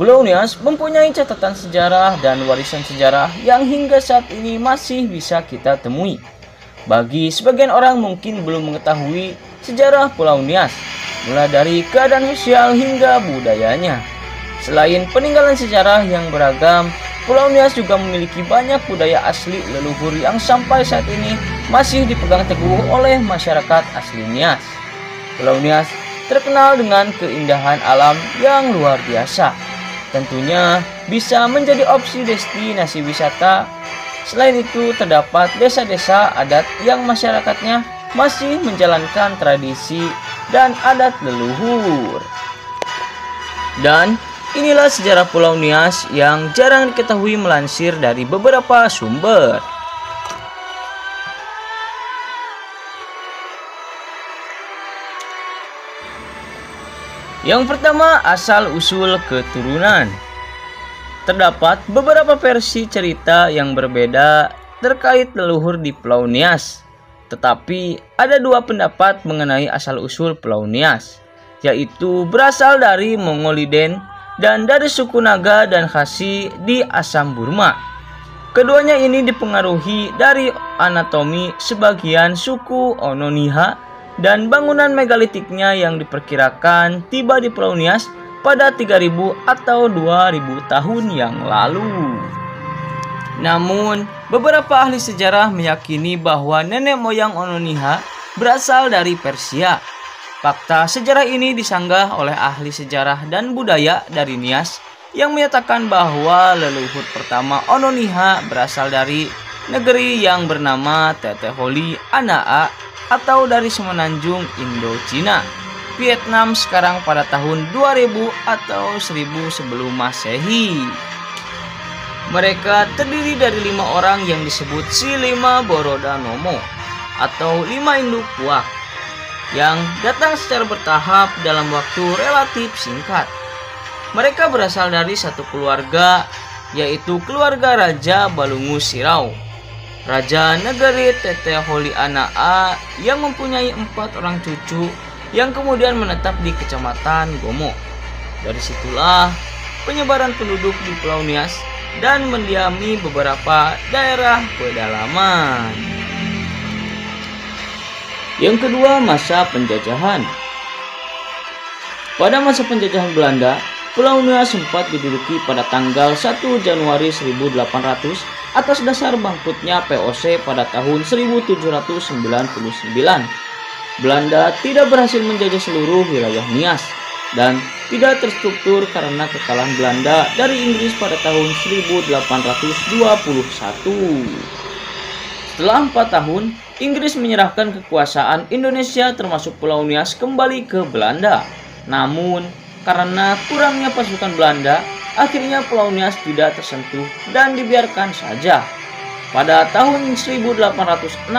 Pulau Nias mempunyai catatan sejarah dan warisan sejarah yang hingga saat ini masih bisa kita temui. Bagi sebagian orang mungkin belum mengetahui sejarah Pulau Nias, mulai dari keadaan sosial hingga budayanya. Selain peninggalan sejarah yang beragam, Pulau Nias juga memiliki banyak budaya asli leluhur yang sampai saat ini masih dipegang teguh oleh masyarakat asli Nias. Pulau Nias terkenal dengan keindahan alam yang luar biasa. Tentunya bisa menjadi opsi destinasi wisata. Selain itu terdapat desa-desa adat yang masyarakatnya masih menjalankan tradisi dan adat leluhur. Dan inilah sejarah Pulau Nias yang jarang diketahui melansir dari beberapa sumber. Yang pertama, asal-usul keturunan. Terdapat beberapa versi cerita yang berbeda terkait leluhur di Pulau Nias. Tetapi ada dua pendapat mengenai asal-usul Pulau Nias, yaitu berasal dari Mongoliden dan dari suku Naga dan Khasi di Assam Burma. Keduanya ini dipengaruhi dari anatomi sebagian suku Ononiha dan bangunan megalitiknya yang diperkirakan tiba di Pulau Nias pada 3000 atau 2000 tahun yang lalu. Namun, beberapa ahli sejarah meyakini bahwa nenek moyang Ononiha berasal dari Persia. Fakta sejarah ini disanggah oleh ahli sejarah dan budaya dari Nias yang menyatakan bahwa leluhur pertama Ononiha berasal dari negeri yang bernama Teteholi Anaa atau dari semenanjung Indochina, Vietnam sekarang pada tahun 2000 atau 1000 sebelum Masehi. Mereka terdiri dari lima orang yang disebut si lima Borodanomo atau lima induk kuak yang datang secara bertahap dalam waktu relatif singkat. Mereka berasal dari satu keluarga, yaitu keluarga Raja Balungu Sirau Raja negeri Tete Holi Anaa yang mempunyai empat orang cucu yang kemudian menetap di kecamatan Gomo. Dari situlah penyebaran penduduk di Pulau Nias dan mendiami beberapa daerah pedalaman. Yang kedua, masa penjajahan. Pada masa penjajahan Belanda, Pulau Nias sempat diduduki pada tanggal 1 Januari 1800 atas dasar bangkrutnya POC pada tahun 1799. Belanda tidak berhasil menjajah seluruh wilayah Nias dan tidak terstruktur karena kekalahan Belanda dari Inggris pada tahun 1821. Setelah empat tahun, Inggris menyerahkan kekuasaan Indonesia termasuk Pulau Nias kembali ke Belanda. Namun, karena kurangnya pasukan Belanda, Akhirnya Pulau Nias tidak tersentuh dan dibiarkan saja. Pada tahun 1864,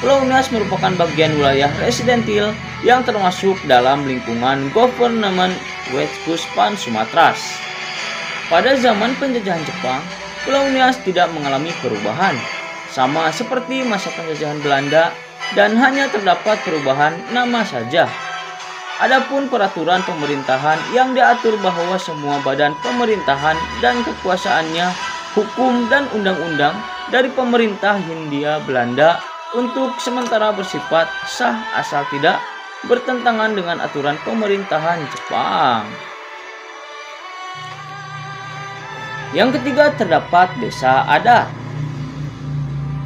Pulau Nias merupakan bagian wilayah residentil yang termasuk dalam lingkungan Government Wetkuspan Sumatras. Pada zaman penjajahan Jepang, Pulau Nias tidak mengalami perubahan, sama seperti masa penjajahan Belanda dan hanya terdapat perubahan nama saja. Adapun peraturan pemerintahan yang diatur bahwa semua badan pemerintahan dan kekuasaannya, hukum dan undang-undang dari pemerintah Hindia Belanda untuk sementara bersifat sah asal tidak bertentangan dengan aturan pemerintahan Jepang. Yang ketiga terdapat desa adat.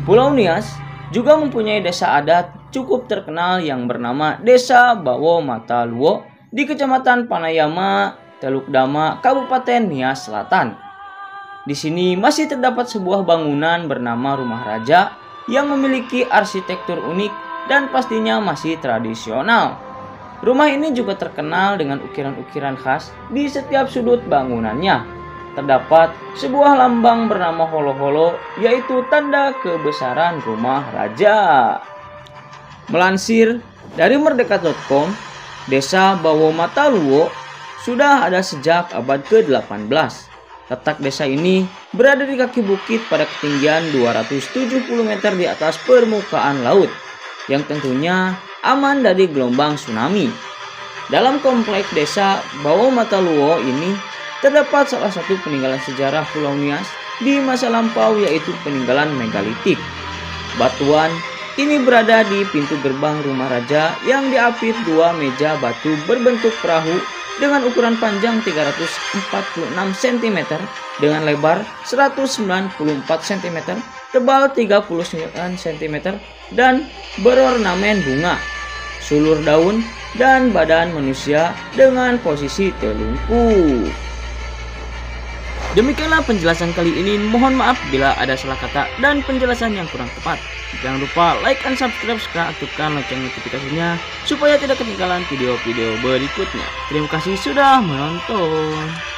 Pulau Nias juga mempunyai desa adat cukup terkenal yang bernama Desa Bawo Mata Luo di Kecamatan Panayama, Teluk Dama, Kabupaten Nias Selatan. Di sini masih terdapat sebuah bangunan bernama Rumah Raja yang memiliki arsitektur unik dan pastinya masih tradisional. Rumah ini juga terkenal dengan ukiran-ukiran khas di setiap sudut bangunannya. Terdapat sebuah lambang bernama holo-holo yaitu tanda kebesaran rumah raja. Melansir dari merdeka.com, desa Bawo Mataluwo sudah ada sejak abad ke-18. Letak desa ini berada di kaki bukit pada ketinggian 270 meter di atas permukaan laut, yang tentunya aman dari gelombang tsunami. Dalam kompleks desa Bawo Mataluwo ini terdapat salah satu peninggalan sejarah Pulau Nias di masa lampau yaitu peninggalan megalitik. Batuan ini berada di pintu gerbang rumah raja yang diapit dua meja batu berbentuk perahu dengan ukuran panjang 346 cm dengan lebar 194 cm, tebal 39 cm dan berornamen bunga, sulur daun dan badan manusia dengan posisi telungkup. Demikianlah penjelasan kali ini. Mohon maaf bila ada salah kata dan penjelasan yang kurang tepat. Jangan lupa like and subscribe serta aktifkan lonceng notifikasinya supaya tidak ketinggalan video-video berikutnya. Terima kasih sudah menonton.